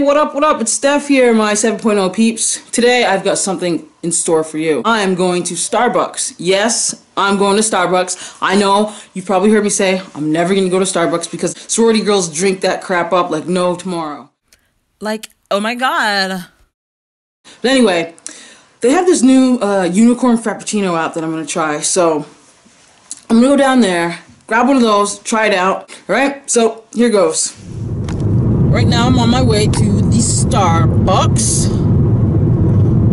what up, what up? It's Steph here, my 7.0 peeps. Today I've got something in store for you. I am going to Starbucks. Yes, I'm going to Starbucks. I know, you've probably heard me say, I'm never gonna go to Starbucks because sorority girls drink that crap up like no tomorrow. Like, oh my god. But anyway, they have this new uh, unicorn frappuccino out that I'm gonna try. So I'm gonna go down there, grab one of those, try it out. Alright, so here goes. Right now I'm on my way to the Starbucks.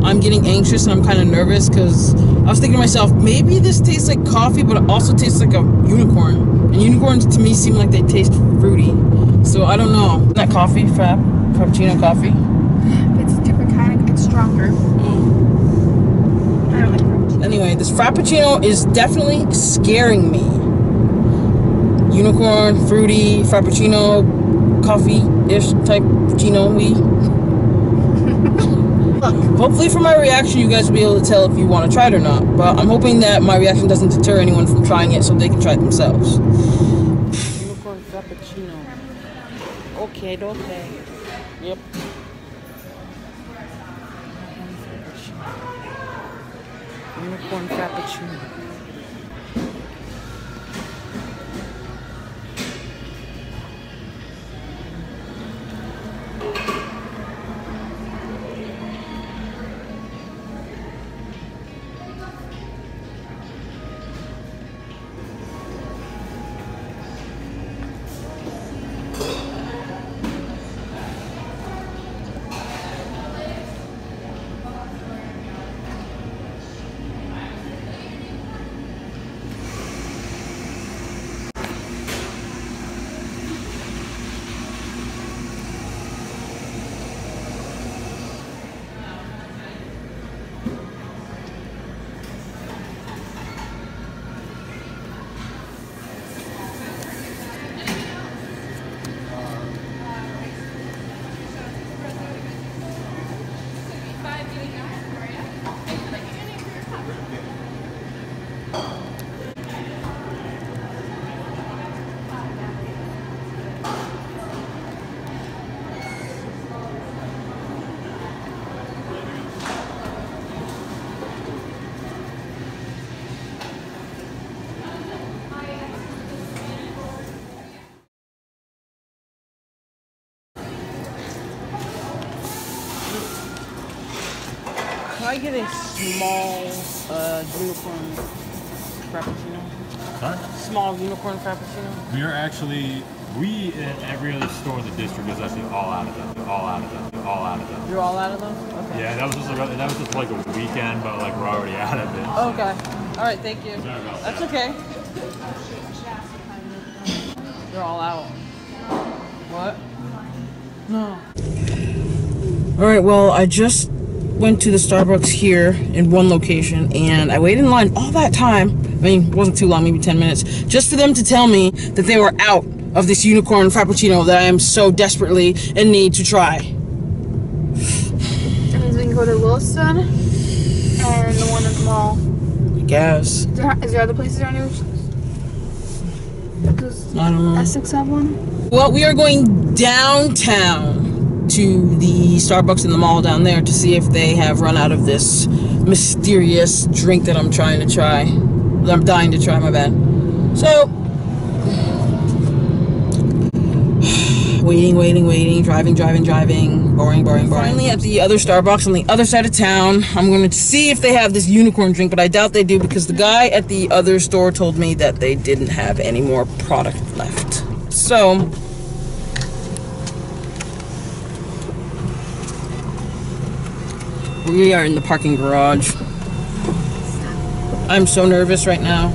I'm getting anxious and I'm kind of nervous because I was thinking to myself, maybe this tastes like coffee, but it also tastes like a unicorn. And unicorns to me seem like they taste fruity. So I don't know. That coffee, frap, frappuccino coffee. It's a different kind of, it's stronger. I don't like frappuccino. Anyway, this frappuccino is definitely scaring me. Unicorn, fruity, frappuccino, coffee-ish type chino we. Hopefully from my reaction you guys will be able to tell if you want to try it or not. But I'm hoping that my reaction doesn't deter anyone from trying it so they can try it themselves. Unicorn frappuccino. Okay, okay. Yep. Unicorn frappuccino. I get a small uh, unicorn frappuccino? Huh? Small unicorn frappuccino? We are actually we in every other store in the district is actually all out of them. All out of them. All out of them. You're all out of them? Okay. Yeah, that was just like, that was just like a weekend, but like we're already out of it. Okay. All right, thank you. That's that. okay. They're all out. What? No. All right, well, I just went to the Starbucks here in one location and I waited in line all that time. I mean, it wasn't too long, maybe 10 minutes, just for them to tell me that they were out of this unicorn frappuccino that I am so desperately in need to try. That means we can go to Williston and the one at the mall. I guess. Is there, is there other places around here? Does I don't know. Essex have one? Well, we are going downtown to the Starbucks in the mall down there to see if they have run out of this mysterious drink that I'm trying to try. That I'm dying to try, my bad. So, waiting, waiting, waiting, driving, driving, driving, boring, boring, boring. Finally, at the other Starbucks on the other side of town, I'm going to see if they have this unicorn drink, but I doubt they do because the guy at the other store told me that they didn't have any more product left. So, we are in the parking garage. I'm so nervous right now.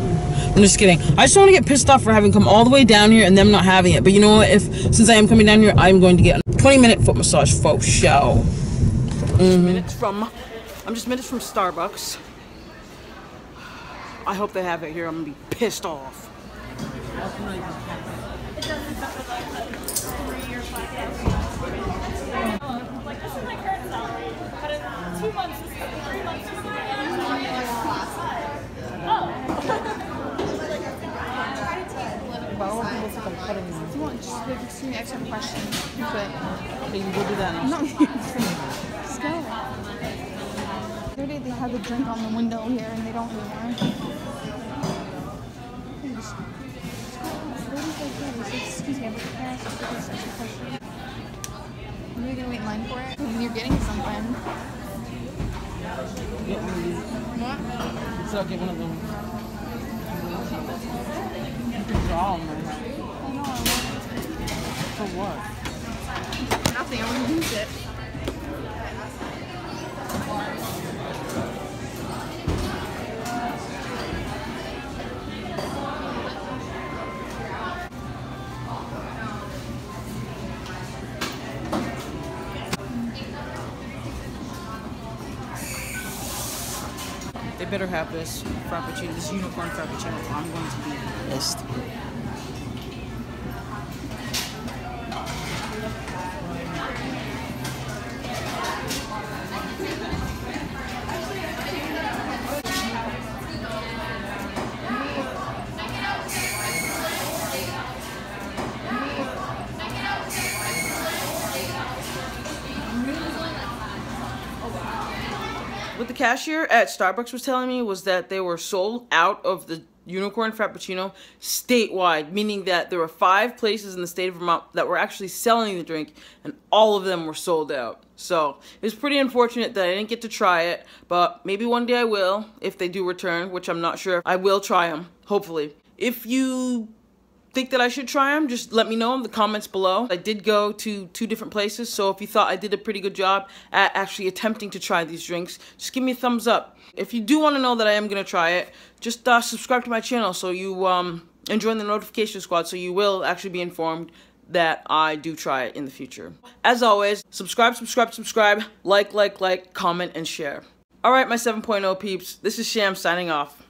I'm just kidding. I just want to get pissed off for having come all the way down here and them not having it. But you know what? If since I am coming down here, I'm going to get a 20 minute foot massage faux show. Mm-hmm. Minutes from, I'm just minutes from Starbucks. I hope they have it here. I'm gonna be pissed off. Like this is my current salary, but in two months, three months. Oh. looks like I'm cutting them. You want just like ask me extra questions. You could. Okay, you go do that. No, just go. The they had the drink on the window here and they don't anymore. This Excuse me, I'm I a you gonna wait in line for it? You're getting something. Get one of? So I'll get one of them. Draw them, For what? Nothing, I want to use it. They better have this frappuccino, this unicorn frappuccino. I'm going to be pissed. What the cashier at Starbucks was telling me was that they were sold out of the unicorn frappuccino statewide, meaning that there were five places in the state of Vermont that were actually selling the drink, and all of them were sold out. So it was pretty unfortunate that I didn't get to try it, but maybe one day I will if they do return, which I'm not sure. I will try them, hopefully. If you think that I should try them, just let me know in the comments below. I did go to two different places, so if you thought I did a pretty good job at actually attempting to try these drinks, just give me a thumbs up. If you do want to know that I am going to try it, just uh, subscribe to my channel so you um, and join the notification squad so you will actually be informed that I do try it in the future. As always, subscribe, subscribe, subscribe, like, like, like, comment, and share. Alright, my 7.0 peeps, this is Sham signing off.